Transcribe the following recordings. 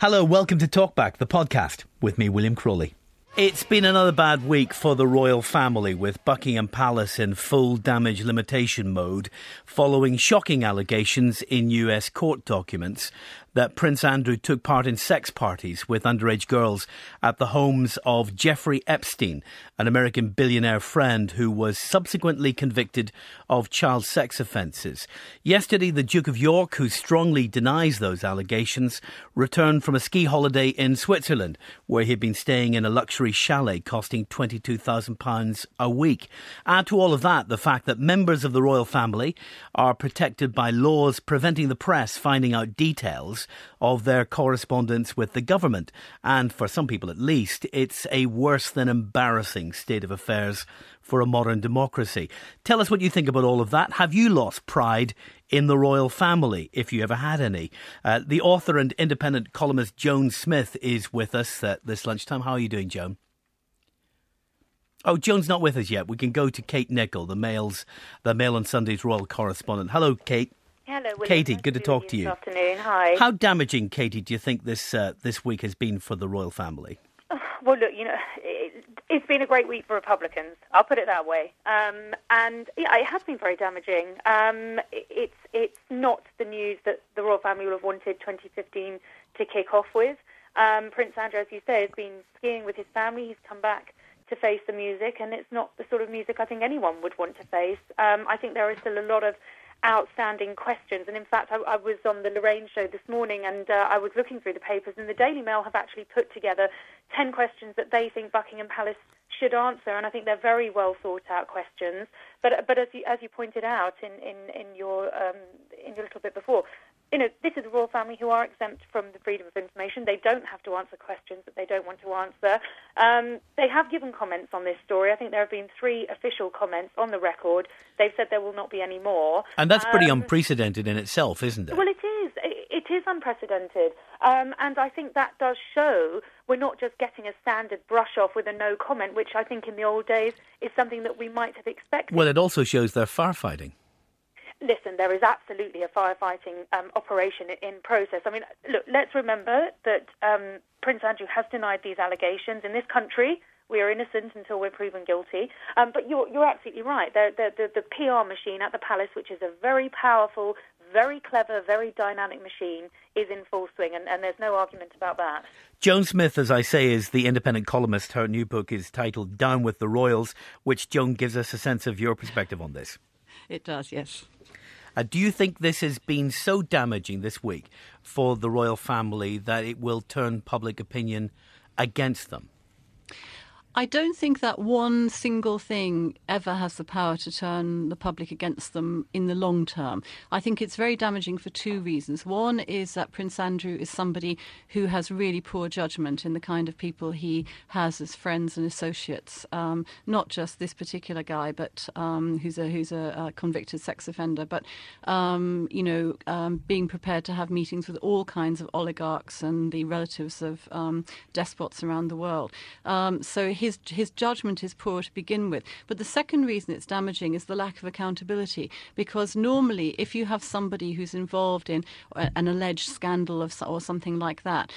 Hello, welcome to Talkback, the podcast, with me, William Crawley. It's been another bad week for the royal family, with Buckingham Palace in full damage limitation mode following shocking allegations in US court documents that Prince Andrew took part in sex parties with underage girls at the homes of Jeffrey Epstein, an American billionaire friend who was subsequently convicted of child sex offences. Yesterday, the Duke of York, who strongly denies those allegations, returned from a ski holiday in Switzerland, where he'd been staying in a luxury chalet costing £22,000 a week. Add to all of that the fact that members of the royal family are protected by laws preventing the press finding out details of their correspondence with the government. And for some people at least, it's a worse than embarrassing state of affairs for a modern democracy. Tell us what you think about all of that. Have you lost pride in the royal family, if you ever had any? Uh, the author and independent columnist Joan Smith is with us at this lunchtime. How are you doing, Joan? Oh, Joan's not with us yet. We can go to Kate Nicholl, the Mail's the Mail on Sunday's royal correspondent. Hello, Kate. Hello, William. Katie, nice good to talk to you. This afternoon. Hi. How damaging, Katie, do you think this uh, this week has been for the royal family? Well, look, you know, it, it's been a great week for Republicans. I'll put it that way. Um, and yeah, it has been very damaging. Um, it, it's it's not the news that the royal family would have wanted 2015 to kick off with. Um, Prince Andrew, as you say, has been skiing with his family. He's come back to face the music, and it's not the sort of music I think anyone would want to face. Um, I think there is still a lot of outstanding questions. And in fact, I, I was on the Lorraine show this morning and uh, I was looking through the papers, and the Daily Mail have actually put together 10 questions that they think Buckingham Palace should answer. And I think they're very well thought out questions. But, but as, you, as you pointed out in, in, in, your, um, in your little bit before, you know, this is a royal family who are exempt from the freedom of information. They don't have to answer questions that they don't want to answer. Um, they have given comments on this story. I think there have been three official comments on the record. They've said there will not be any more. And that's pretty Um, unprecedented in itself, isn't it? Well, it is. It it is unprecedented. Um, and I think that does show we're not just getting a standard brush off with a no comment, which I think in the old days is something that we might have expected. well, it also shows they're firefighting. Listen, there is absolutely a firefighting um, operation in process. I mean, look, let's remember that um, Prince Andrew has denied these allegations. In this country, we are innocent until we're proven guilty. Um, but you're, you're absolutely right. The, the, the, the PR machine at the palace, which is a very powerful, very clever, very dynamic machine, is in full swing, and, and there's no argument about that. Joan Smith, as I say, is the independent columnist. Her new book is titled Down with the Royals, which, Joan, gives us a sense of your perspective on this. It does, yes. Uh, do you think this has been so damaging this week for the royal family that it will turn public opinion against them? I don't think that one single thing ever has the power to turn the public against them in the long term. I think it's very damaging for two reasons. One is that Prince Andrew is somebody who has really poor judgment in the kind of people he has as friends and associates. Um, not just this particular guy, but um, who's a who's a, a convicted sex offender, but um, you know, um, being prepared to have meetings with all kinds of oligarchs and the relatives of um, despots around the world. Um, so his his judgment is poor to begin with. But the second reason it's damaging is the lack of accountability. Because normally, if you have somebody who's involved in an alleged scandal of or something like that.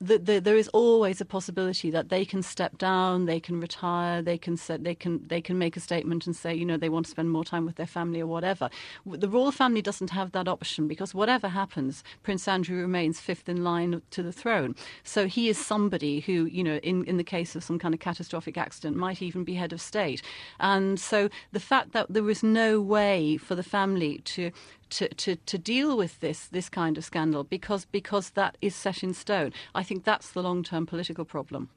The, the, there is always a possibility that they can step down, they can retire, they can set, they can they can make a statement and say, you know, they want to spend more time with their family or whatever. The royal family doesn't have that option because whatever happens, Prince Andrew remains fifth in line to the throne. So he is somebody who, you know, in, in the case of some kind of catastrophic accident, might even be head of state. And so the fact that there was no way for the family to to, to, to deal with this this kind of scandal because because that is set in stone. I think that's the long term political problem.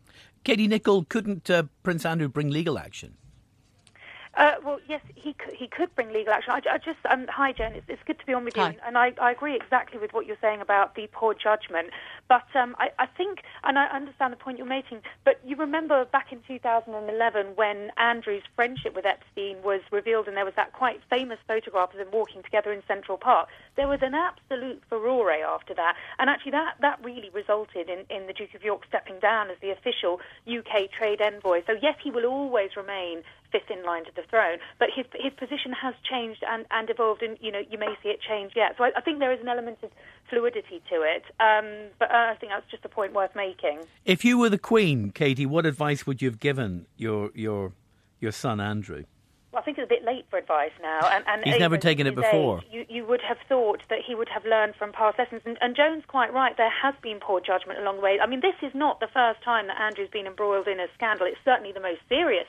Katie Nicholl, couldn't uh, Prince Andrew bring legal action? Uh, well, yes, he could, he could bring legal action. I, I just, um, hi, Jen. It's, it's good to be on with you, and I, I agree exactly with what you're saying about the poor judgment. But um, I, I think, and I understand the point you're making. But you remember back in 2011 when Andrew's friendship with Epstein was revealed, and there was that quite famous photograph of them walking together in Central Park. There was an absolute furore after that, and actually that that really resulted in, in the Duke of York stepping down as the official UK trade envoy. So yes, he will always remain fifth in line to the throne. But his his position has changed and, and evolved, and you know you may see it change yet. So I, I think there is an element of fluidity to it. Um, but uh, I think that's just a point worth making. If you were the Queen, Katie, what advice would you have given your your your son Andrew? Well, I think it's a bit late for advice now. And, and He's never taken it before. Age, you, you would have thought that he would have learned from past lessons. And, and Joan's quite right. There has been poor judgment along the way. I mean, this is not the first time that Andrew's been embroiled in a scandal. It's certainly the most serious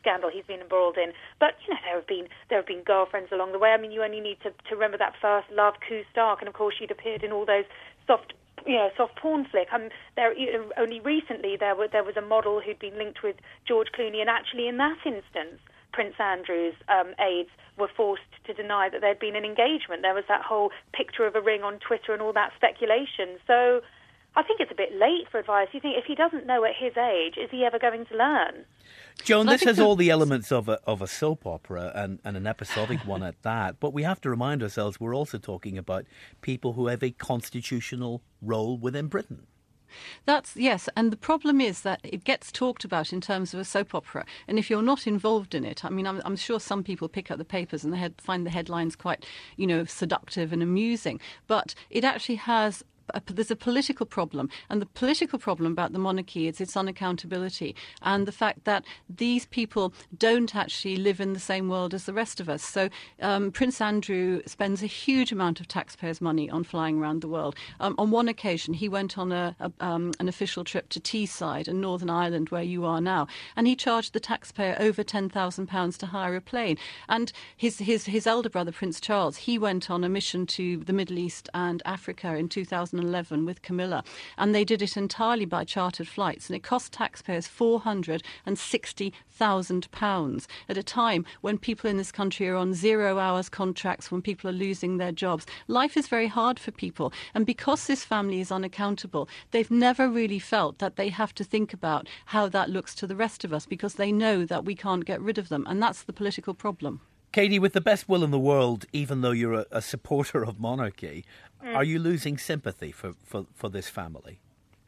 scandal he's been embroiled in. But you know, there have been there have been girlfriends along the way. I mean, you only need to, to remember that first love, Koo Stark, and of course she'd appeared in all those soft you know, soft porn flick. Um, there, only recently there was there was a model who'd been linked with George Clooney, and actually in that instance, Prince Andrew's um, aides were forced to deny that there'd been an engagement. There was that whole picture of a ring on Twitter and all that speculation. So I think it's a bit late for advice. You think if he doesn't know at his age, is he ever going to learn? Joan, this has all the elements of a, of a soap opera and, and an episodic one at that. But we have to remind ourselves we're also talking about people who have a constitutional role within Britain. That's yes, and the problem is that it gets talked about in terms of a soap opera, and if you're not involved in it, I mean, I'm, I'm sure some people pick up the papers and they head, find the headlines quite, you know, seductive and amusing, but it actually has a, there's a political problem, and the political problem about the monarchy is its unaccountability and the fact that these people don't actually live in the same world as the rest of us. So um, Prince Andrew spends a huge amount of taxpayers' money on flying around the world. Um, on one occasion, he went on a, a, um, an official trip to Teesside in Northern Ireland, where you are now, and he charged the taxpayer over ten thousand pounds to hire a plane. And his his his elder brother, Prince Charles, he went on a mission to the Middle East and Africa in 2000. 2011 with Camilla, and they did it entirely by chartered flights, and it cost taxpayers £460,000 at a time when people in this country are on zero hours contracts, when people are losing their jobs. Life is very hard for people, and because this family is unaccountable, they've never really felt that they have to think about how that looks to the rest of us because they know that we can't get rid of them, and that's the political problem. Katie, with the best will in the world, even though you're a, a supporter of monarchy, mm. are you losing sympathy for, for, for this family?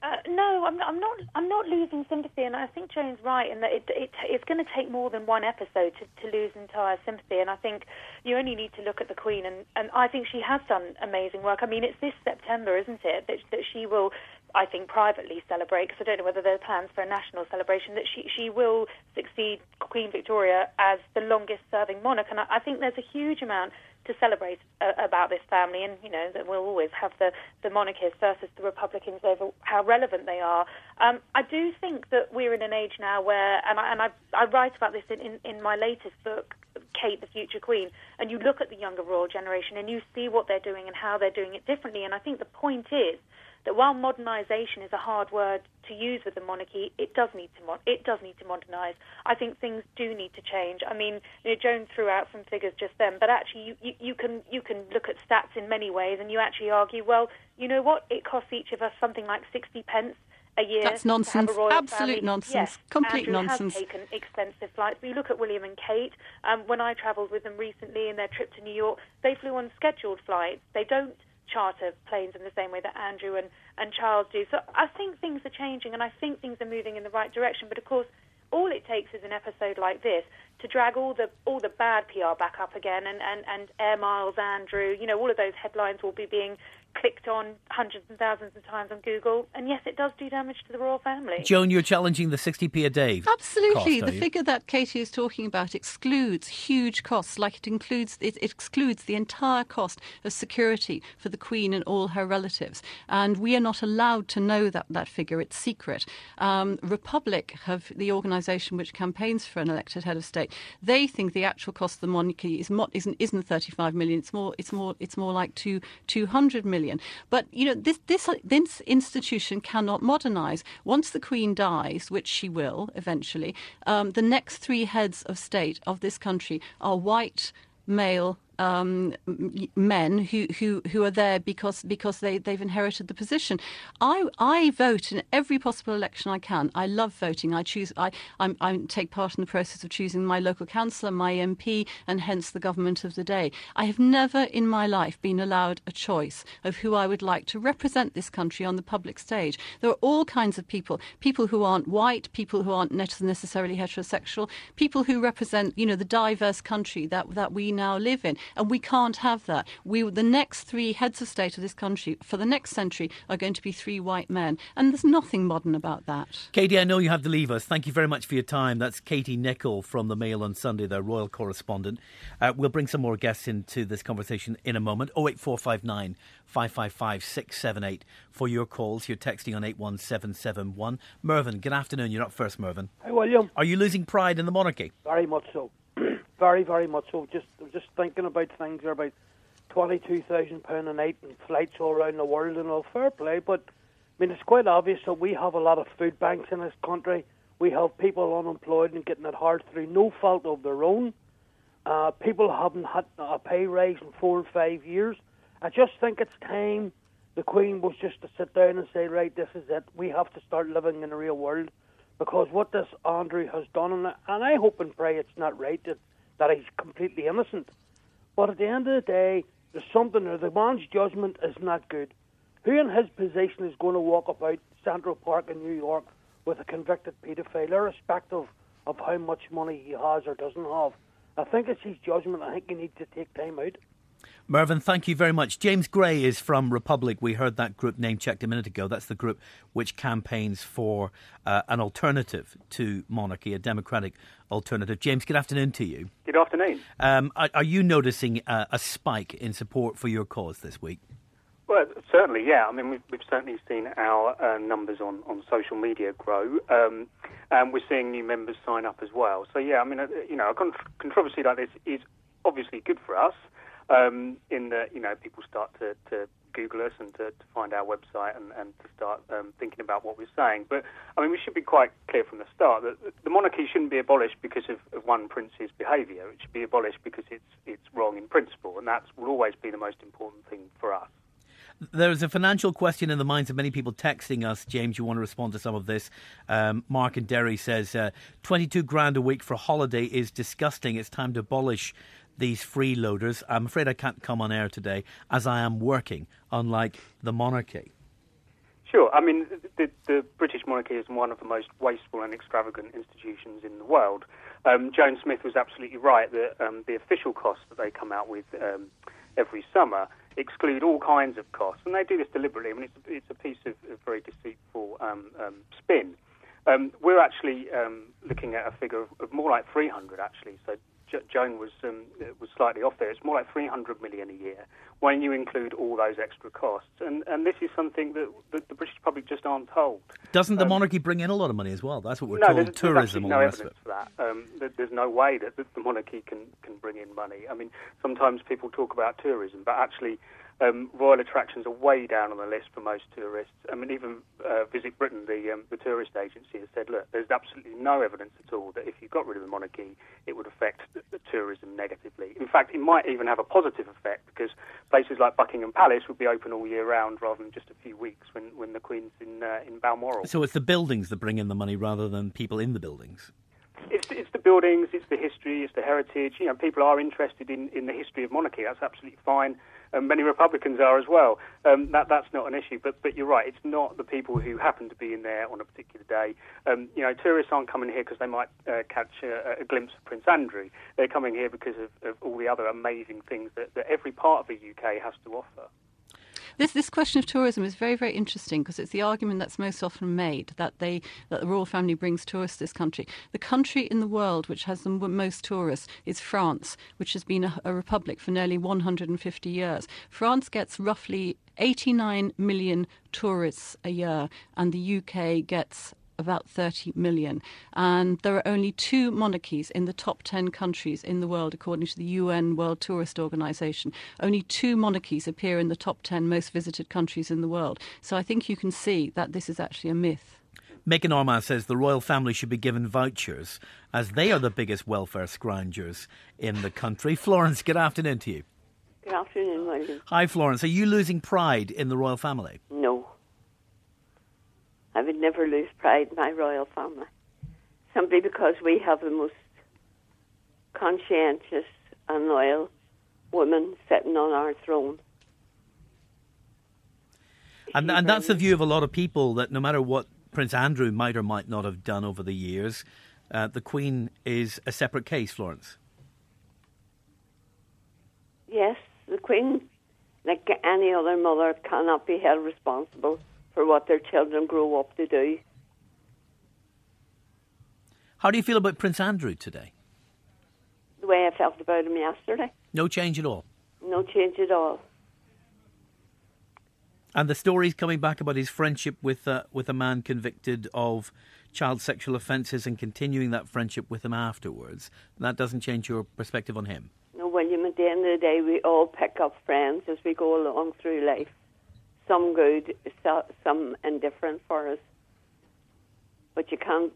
Uh, no, I'm not, I'm not. I'm not losing sympathy, and I think Joan's right in that it, it, it's going to take more than one episode to, to lose entire sympathy. And I think you only need to look at the Queen, and, and I think she has done amazing work. I mean, it's this September, isn't it, that, that she will I think, privately celebrate, because I don't know whether there are plans for a national celebration, that she, she will succeed Queen Victoria as the longest serving monarch. And I, I think there's a huge amount to celebrate uh, about this family, and you know that we'll always have the, the monarchists versus the Republicans over how relevant they are. Um, I do think that we're in an age now where, and I, and I, I write about this in, in, in my latest book, Kate, the Future Queen, and you look at the younger royal generation and you see what they're doing and how they're doing it differently. And I think the point is that while modernisation is a hard word to use with the monarchy, it does need to mo- it does need to modernise. I think things do need to change. I mean, you know, Joan threw out some figures just then, but actually, you, you, you can you can look at stats in many ways, and you actually argue, well, you know what? It costs each of us something like sixty pence a year. That's nonsense. Absolute family. nonsense. Yes, Complete Andrew nonsense. has taken expensive flights. But you look at William and Kate. Um, when I travelled with them recently in their trip to New York, they flew on scheduled flights. They don't charter planes in the same way that Andrew and, and Charles do. So I think things are changing and I think things are moving in the right direction. But of course, all it takes is an episode like this to drag all the all the bad PR back up again and, and, and Air Miles Andrew, you know, all of those headlines will be being clicked on hundreds and thousands of times on Google. And yes, it does do damage to the royal family. Joan, you're challenging the 60p a day. Absolutely. Cost, the figure that Katie is talking about excludes huge costs, like it includes it, it, excludes the entire cost of security for the Queen and all her relatives. And we are not allowed to know that, that figure. It's secret. Um, Republic have the organisation which campaigns for an elected head of state. They think the actual cost of the monarchy is not, isn't, isn't 35 million. It's more, it's more, it's more like two, 200 million million. But you know, this this this institution cannot modernise. Once the Queen dies, which she will eventually, um, the next three heads of state of this country are white male um, men who, who, who are there because because they, they've inherited the position. I I vote in every possible election I can. I love voting. I choose. I I'm, I take part in the process of choosing my local councillor, my MP, and hence the government of the day. I have never in my life been allowed a choice of who I would like to represent this country on the public stage. There are all kinds of people: people who aren't white, people who aren't necessarily heterosexual, people who represent you know the diverse country that that we now live in. And we can't have that. We, the next three heads of state of this country for the next century are going to be three white men. And there's nothing modern about that. Katie, I know you have to leave us. Thank you very much for your time. That's Katie Nicholl from the Mail on Sunday, their royal correspondent. Uh, we'll bring some more guests into this conversation in a moment. 08459 555 678 for your calls. You're texting on 81771. Mervyn, good afternoon. You're up first, Mervyn. Hi, William. Are you losing pride in the monarchy? Very much so. Very, very much so. Just just thinking about things are about twenty two thousand pound a night and flights all around the world and all fair play. But I mean, it's quite obvious that we have a lot of food banks in this country. We have people unemployed and getting it hard through no fault of their own. Uh, people haven't had a pay rise in four or five years. I just think it's time the Queen was just to sit down and say, right, this is it. We have to start living in the real world because what this Andrew has done, and, I hope and pray it's not right that, that he's completely innocent. But at the end of the day, there's something there. The man's judgment is not good. Who in his position is going to walk about Central Park in New York with a convicted paedophile, irrespective of how much money he has or doesn't have? I think it's his judgment. I think he needs to take time out. Mervyn, thank you very much. James Gray is from Republic. We heard that group name checked a minute ago. That's the group which campaigns for uh, an alternative to monarchy, a democratic alternative. James, good afternoon to you. Good afternoon. Um, are, are, you noticing a, a, spike in support for your cause this week? Well, certainly, yeah. I mean, we've, we've certainly seen our uh, numbers on, on social media grow, um, and we're seeing new members sign up as well. So, yeah, I mean, uh, you know, a controversy like this is obviously good for us um, in that you know people start to, to Google us and to, to find our website and, and to start um, thinking about what we're saying. But I mean, we should be quite clear from the start that the monarchy shouldn't be abolished because of, of one prince's behaviour. It should be abolished because it's it's wrong in principle, and that will always be the most important thing for us. There's a financial question in the minds of many people texting us. James, you want to respond to some of this? Um, Mark and Derry says uh, 22 grand a week for a holiday is disgusting. It's time to abolish these freeloaders. I'm afraid I can't come on air today as I am working, unlike the monarchy. Sure. I mean, the, the British monarchy is one of the most wasteful and extravagant institutions in the world. Um, Joan Smith was absolutely right that um, the official costs that they come out with um, every summer exclude all kinds of costs, and they do this deliberately. I mean, it's, it's a piece of, of very deceitful um, um, spin. Um, we're actually looking at a figure of, of more like 300, actually. So Joan was um, was slightly off there. It's more like 300 million a year when you include all those extra costs, and and this is something that, that the British public just aren't told. Doesn't the um, monarchy bring in a lot of money as well? That's what we're no, told. There's, Tourism, there's no evidence for that. Um, there's no way that the monarchy can can bring in money. I mean, sometimes people talk about tourism, but actually um, royal attractions are way down on the list for most tourists. I mean, even uh, Visit Britain, the um, the tourist agency, has said, look, there's absolutely no evidence at all that if you got rid of the monarchy, it would affect the, the tourism negatively. In fact, it might even have a positive effect because places like Buckingham Palace would be open all year round rather than just a few weeks when, when the Queen's in uh, in Balmoral. So it's the buildings that bring in the money rather than people in the buildings. It's, it's the buildings, it's the history, it's the heritage. You know, people are interested in, in the history of monarchy. That's absolutely fine and many Republicans are as well. Um, that that's not an issue. But but you're right. It's not the people who happen to be in there on a particular day. Um, you know, tourists aren't coming here because they might uh, catch a, a, glimpse of Prince Andrew. They're coming here because of, of all the other amazing things that, that every part of the UK has to offer. This this question of tourism is very very interesting because it's the argument that's most often made that they that the royal family brings tourists to this country. The country in the world which has the most tourists is France, which has been a, a republic for nearly 150 years. France gets roughly 89 million tourists a year, and the UK gets about 30 million. And there are only two monarchies in the top 10 countries in the world, according to the UN World Tourist Organization. Only two monarchies appear in the top 10 most visited countries in the world. So I think you can see that this is actually a myth. Mick Norman says the royal family should be given vouchers as they are the biggest welfare scroungers in the country. Florence, good afternoon to you. Good afternoon, William. Hi, Florence. Are you losing pride in the royal family? No. I would never lose pride in my royal family. Simply because we have the most conscientious and loyal woman sitting on our throne. And, and that's the view of a lot of people that no matter what Prince Andrew might or might not have done over the years, uh, the Queen is a separate case, Florence. Yes, the Queen, like any other mother, cannot be held responsible for what their children grow up to do. How do you feel about Prince Andrew today? The way I felt about him yesterday. No change at all. No change at all. And the stories coming back about his friendship with uh, with a man convicted of child sexual offences and continuing that friendship with him afterwards. That doesn't change your perspective on him. No, William. At the end of the day, we all pick up friends as we go along through life. Some good, some indifferent for us. But you can't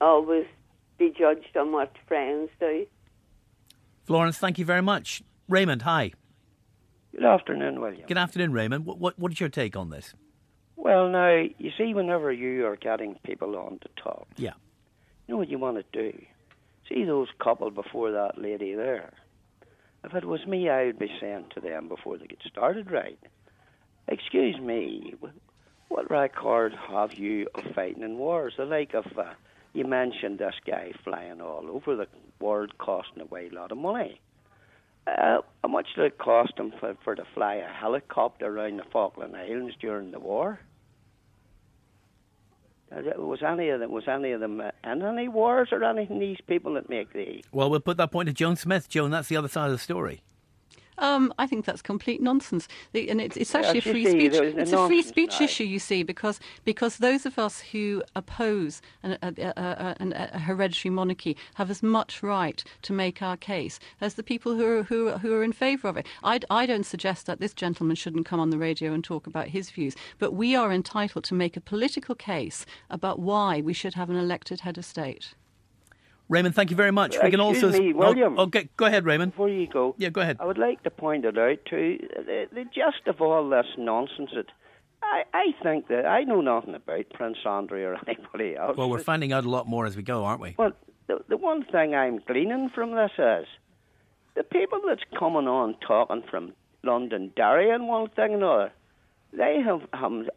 always be judged on what friends do. Florence, thank you very much. Raymond, hi. Good afternoon, William. Good afternoon, Raymond. What, what, what is your take on this? Well, now, you see, whenever you are getting people on to talk, yeah. you know what you want to do? See those couple before that lady there? If it was me, I would be saying to them before they get started, right? Excuse me, what record have you of fighting in wars? The like of, uh, you mentioned this guy flying all over the world costing away a lot of money. Uh, how much did it cost him for, for to fly a helicopter around the Falkland Islands during the war? Was any of them was any of them uh, in any wars or anything? These people that make the well, we'll put that point to Joan Smith. Joan, that's the other side of the story. Um, I think that's complete nonsense, and it's, it's actually a free speech. It's a free speech issue, you see, because because those of us who oppose an, a, a, a, a, hereditary monarchy have as much right to make our case as the people who are who, who are in favour of it. I, I don't suggest that this gentleman shouldn't come on the radio and talk about his views, but we are entitled to make a political case about why we should have an elected head of state. Raymond, thank you very much. We can also. Me, William. Oh, okay, go ahead, Raymond. Before you go. Yeah, go ahead. I would like to point it out to The, the gist of all this nonsense that. I, I think that I know nothing about Prince Andrew or anybody else. Well, we're finding out a lot more as we go, aren't we? Well, the, the one thing I'm gleaning from this is the people that's coming on talking from Londonderry and one thing and another, they have um,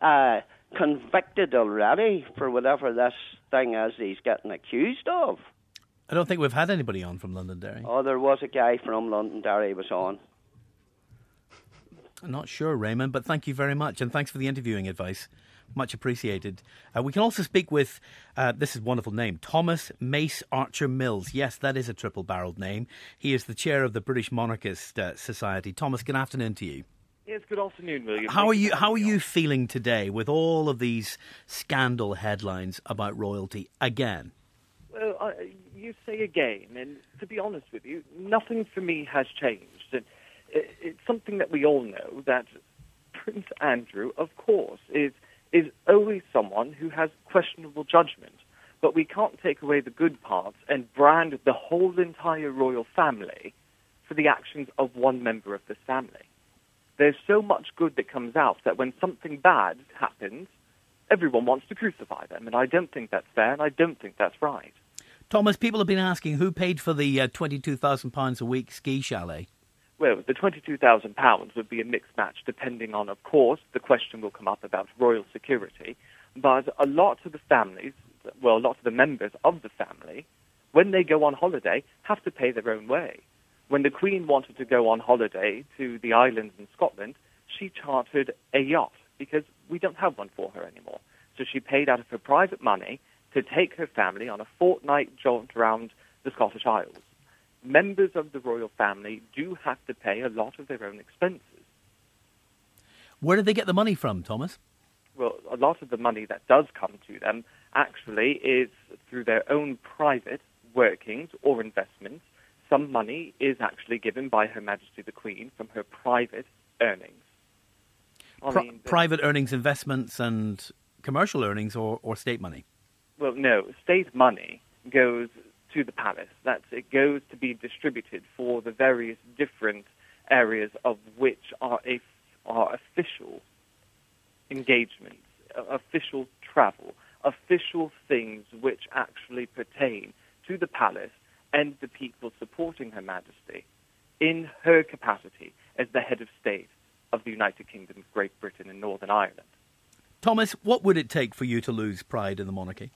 uh, convicted already for whatever this thing is he's getting accused of. I don't think we've had anybody on from Londonderry. Oh, there was a guy from Londonderry who was on. I'm not sure, Raymond, but thank you very much, and thanks for the interviewing advice. Much appreciated. Uh, we can also speak with, uh, this is a wonderful name, Thomas Mace Archer Mills. Yes, that is a triple barreled name. He is the chair of the British Monarchist uh, Society. Thomas, good afternoon to you. Yes, good afternoon, William. How are you? How are you feeling today with all of these scandal headlines about royalty again? Well, I, you say again, and to be honest with you, nothing for me has changed. And it, it's something that we all know that Prince Andrew, of course, is is always someone who has questionable judgment. But we can't take away the good parts and brand the whole entire royal family for the actions of one member of the family there's so much good that comes out that when something bad happens, everyone wants to crucify them. And I don't think that's fair, and I don't think that's right. Thomas, people have been asking who paid for the uh, £22,000 a week ski chalet? Well, the £22,000 would be a mixed match depending on, of course, the question will come up about royal security. But a lot of the families, well, a lot of the members of the family, when they go on holiday, have to pay their own way. When the Queen wanted to go on holiday to the islands in Scotland, she chartered a yacht because we don't have one for her anymore. So she paid out of her private money to take her family on a fortnight jaunt around the Scottish Isles. Members of the royal family do have to pay a lot of their own expenses. Where did they get the money from, Thomas? Well, a lot of the money that does come to them actually is through their own private workings or investments some money is actually given by Her Majesty the Queen from her private earnings. Pri- mean, private earnings, investments, and commercial earnings or, or state money? Well, no. State money goes to the palace. That's, it goes to be distributed for the various different areas of which are, a, are official engagements, uh, official travel, official things which actually pertain to the palace and the people supporting Her Majesty in her capacity as the head of state of the United Kingdom of Great Britain and Northern Ireland. Thomas, what would it take for you to lose pride in the monarchy?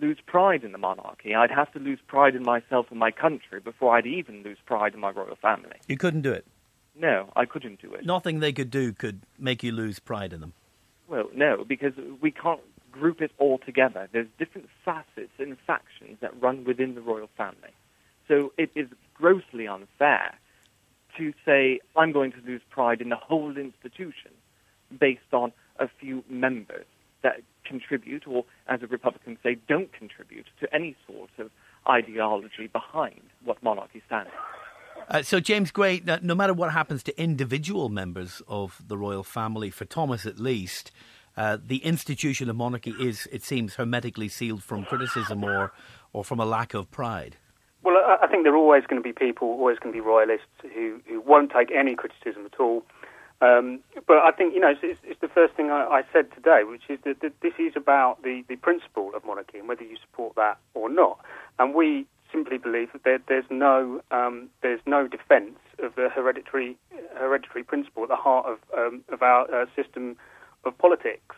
Lose pride in the monarchy. I'd have to lose pride in myself and my country before I'd even lose pride in my royal family. You couldn't do it? No, I couldn't do it. Nothing they could do could make you lose pride in them? Well, no, because we can't group it all together. There's different facets and factions that run within the royal family. So it is grossly unfair to say, I'm going to lose pride in the whole institution based on a few members that contribute, or as a Republican say, don't contribute to any sort of ideology behind what monarchy stands for. Uh, so, James Gray, no matter what happens to individual members of the royal family, for Thomas at least, uh, the institution of monarchy is, it seems, hermetically sealed from criticism or, or from a lack of pride. Well, I think there are always going to be people, always going to be royalists who, who won't take any criticism at all. Um, but I think, you know, it's, it's the first thing I, I, said today, which is that, that this is about the, the principle of monarchy and whether you support that or not. And we simply believe that there, there's no um, there's no defence of the hereditary hereditary principle at the heart of um, of our uh, system of politics.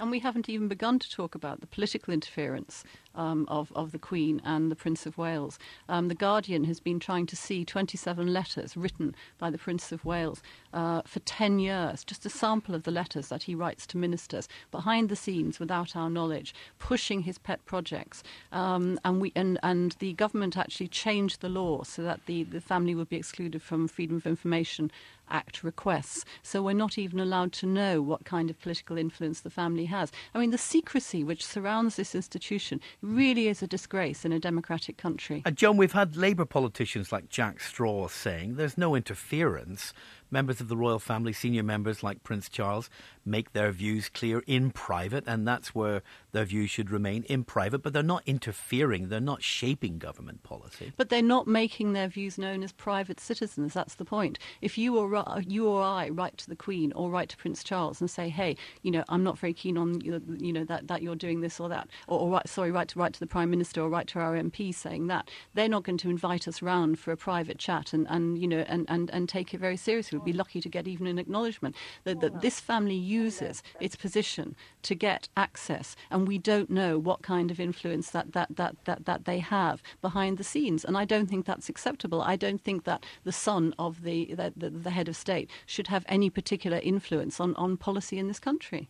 And we haven't even begun to talk about the political interference um, of, of the Queen and the Prince of Wales. Um, the Guardian has been trying to see 27 letters written by the Prince of Wales uh, for 10 years, just a sample of the letters that he writes to ministers behind the scenes without our knowledge, pushing his pet projects. Um, and, we, and, and the government actually changed the law so that the, the family would be excluded from Freedom of Information Act requests. So we're not even allowed to know what kind of political influence the family has. I mean, the secrecy which surrounds this institution really is a disgrace in a democratic country. And John, we've had Labour politicians like Jack Straw saying there's no interference members of the royal family, senior members like Prince Charles, make their views clear in private, and that's where their views should remain in private. But they're not interfering, they're not shaping government policy. But they're not making their views known as private citizens. That's the point. If you or uh, you or I write to the Queen or write to Prince Charles and say, "Hey, you know, I'm not very keen on you know that, that you're doing this or that," or, or sorry, write to write to the Prime Minister or write to our MP saying that, they're not going to invite us round for a private chat and, and you know and, and, and take it very seriously would be lucky to get even an acknowledgement that, that oh, this family uses oh, its position to get access, and we don't know what kind of influence that, that, that, that, that they have behind the scenes. And I don't think that's acceptable. I don't think that the son of the, the, the, the head of state should have any particular influence on, on policy in this country.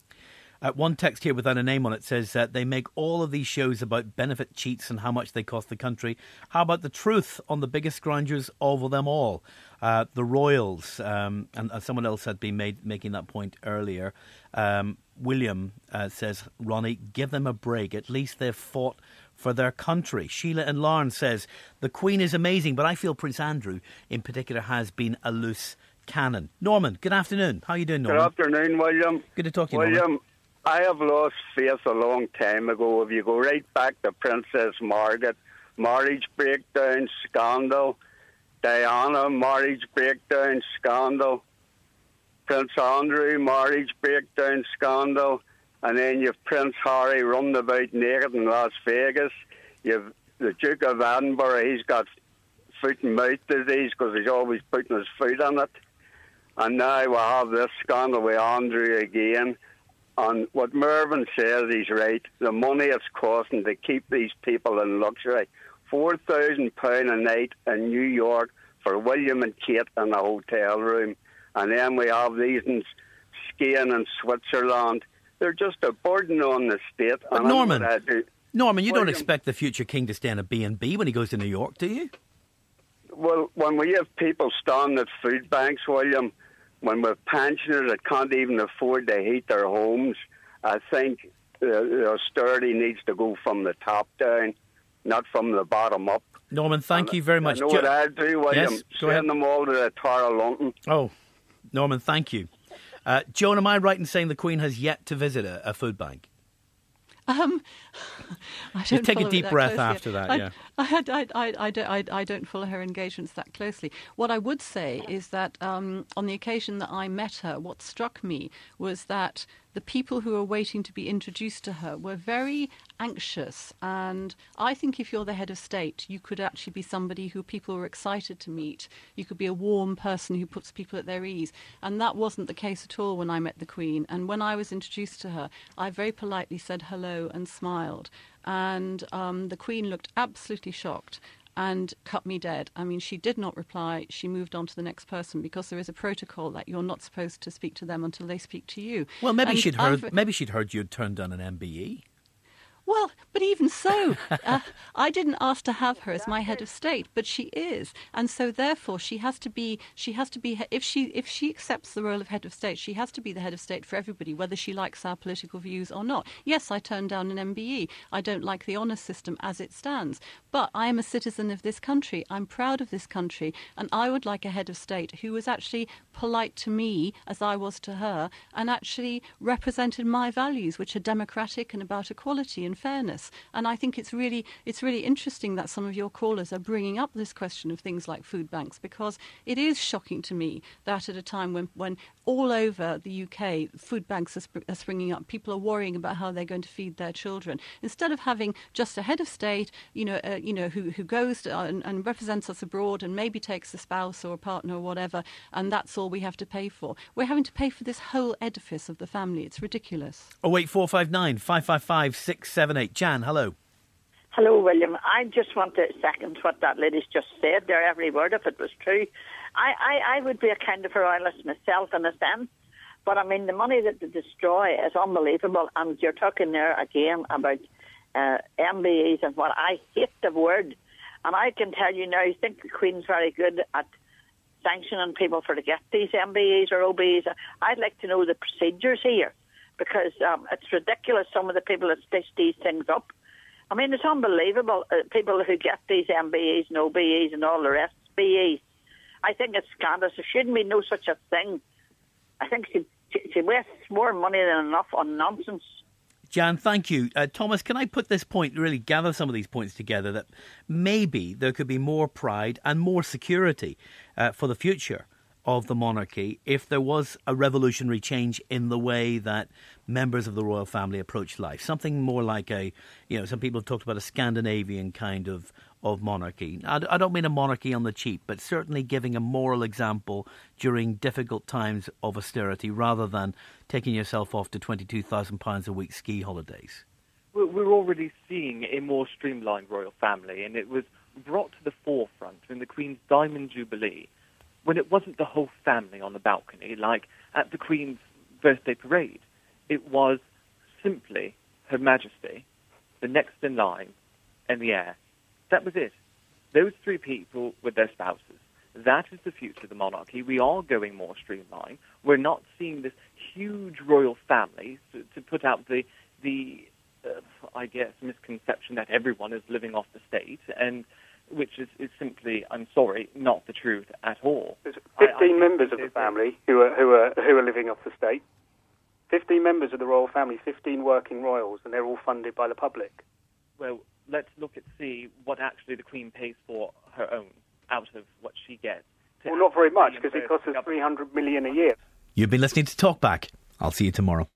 Uh, one text here without a name on it says that they make all of these shows about benefit cheats and how much they cost the country. How about the truth on the biggest grinders of them all? Uh, the Royals, um, and uh, someone else had been made, making that point earlier. Um, William uh, says, Ronnie, give them a break. At least they've fought for their country. Sheila and Lurgan says, the Queen is amazing, but I feel Prince Andrew in particular has been a loose cannon. Norman, good afternoon. How are you doing, Norman? Good afternoon, William. Good to talk to you, William, Norman. I have lost faith a long time ago. If you go right back to Princess Margaret, marriage breakdown, scandal, Diana, marriage breakdown, scandal, Prince Andrew, marriage breakdown, scandal, and then you've Prince Harry running about naked in Las Vegas. You've the Duke of Edinburgh, he's got foot and mouth disease because he's always putting his foot on it. And now we have this scandal with Andrew again. And what Mervyn says, he's right. The money it's costing to keep these people in luxury. £4,000 a night in New York for William and Kate in a hotel room. And then we have these in skiing in Switzerland. They're just a burden on the state. But Norman, Norman, you William, don't expect the future king to stay in a B&B when he goes to New York, do you? Well, when we have people standing at food banks, William, when we're pensioners that can't even afford to heat their homes, I think the austerity needs to go from the top down, not from the bottom up. Norman, thank and you very much. I know what I'll do, William. Yes, Send ahead. them all to the Tower of London. Oh, Norman, thank you. Uh, Joan, am I right in saying the Queen has yet to visit a, a food bank? Um, I don't take a deep breath closely. after that, I, yeah. I, I, I, I, don't, I, I don't follow her engagements that closely. What I would say is that um, on the occasion that I met her, what struck me was that the people who were waiting to be introduced to her were very anxious. And I think if you're the head of state, you could actually be somebody who people were excited to meet. You could be a warm person who puts people at their ease. And that wasn't the case at all when I met the Queen. And when I was introduced to her, I very politely said hello and smiled. And um, the Queen looked absolutely shocked and cut me dead. I mean, she did not reply. She moved on to the next person because there is a protocol that you're not supposed to speak to them until they speak to you. Well, maybe And she'd heard. I've- Maybe she'd heard you'd turned down an. MBE. Well, but even so, uh, I didn't ask to have her as my head of state, but she is, and so therefore she has to be. She has to be. If she if she accepts the role of head of state, she has to be the head of state for everybody, whether she likes our political views or not. Yes, I turned down an MBE. I don't like the honour system as it stands, but I am a citizen of this country. I'm proud of this country, and I would like a head of state who was actually polite to me as I was to her, and actually represented my values, which are democratic and about equality and fairness. And I think it's really it's really interesting that some of your callers are bringing up this question of things like food banks because it is shocking to me that at a time when when all over the UK food banks are, sp- are springing up, people are worrying about how they're going to feed their children. Instead of having just a head of state, you know, uh, you know, who who goes to, uh, and, and represents us abroad and maybe takes a spouse or a partner or whatever, and that's all we have to pay for. We're having to pay for this whole edifice of the family. It's ridiculous. Oh wait, four five nine five five five six seven Jan, hello. Hello, William. I just want to second what that lady's just said there, every word if it was true. I, I, I would be a kind of a royalist myself in a sense. But I mean, the money that they destroy is unbelievable. And you're talking there again about uh, MBEs and what I hate the word. And I can tell you now, I think the Queen's very good at sanctioning people for to get these MBEs or OBEs. I'd like to know the procedures here because um, it's ridiculous some of the people that stitch these things up. I mean, it's unbelievable. Uh, people who get these MBEs and OBEs and all the rest, BEs. I think it's scandalous. There shouldn't be no such a thing. I think she, she, she wastes more money than enough on nonsense. Jan, thank you. Uh, Thomas, can I put this point, really gather some of these points together, that maybe there could be more pride and more security uh, for the future of the monarchy if there was a revolutionary change in the way that members of the royal family approach life? Something more like a, you know, some people have talked about a Scandinavian kind of, of monarchy. I, I don't mean a monarchy on the cheap, but certainly giving a moral example during difficult times of austerity rather than taking yourself off to £22,000 a week ski holidays. We're we're already seeing a more streamlined royal family, and it was brought to the forefront in the Queen's Diamond Jubilee when it wasn't the whole family on the balcony, like at the Queen's birthday parade. It was simply Her Majesty, the next in line, and the heir. That was it. Those three people with their spouses. That is the future of the monarchy. We are going more streamlined. We're not seeing this huge royal family to, to put out the the uh, I guess misconception that everyone is living off the state, and which is, is simply, I'm sorry, not the truth at all. There's I- I 15 members of the family who are who are who are living off the state. 15 members of the royal family, 15 working royals, and they're all funded by the public. Well, let's look at see what actually the Queen pays for her own out of what she gets. Well, not very much because it costs us 300 million a year. You've been listening to Talkback. I'll see you tomorrow.